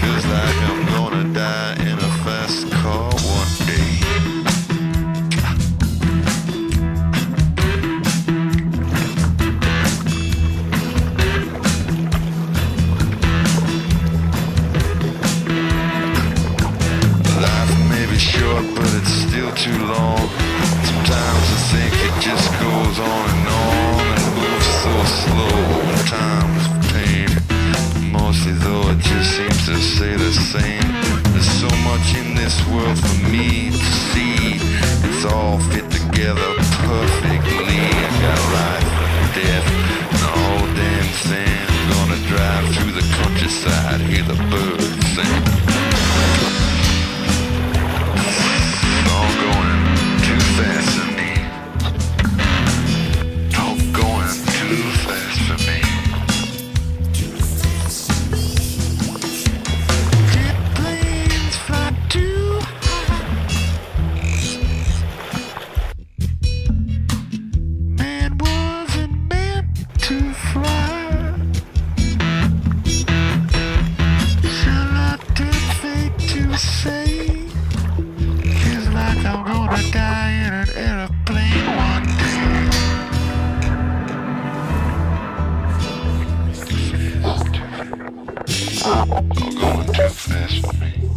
Feels like I'm gonna die in a fast car one day. Life may be short, but it's still too long. Sometimes I think it just goes on and on and moves so slow time it just seems to say the same. There's so much in this world for me to see. It's all fit together perfectly. I got life and death and the whole damn thing. I'm gonna drive through the countryside, hear the birds. Someone do this for me.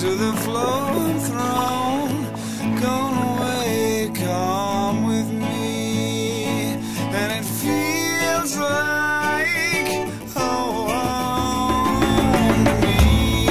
to the flowing throne. Gone away, come with me. And it feels like home on me.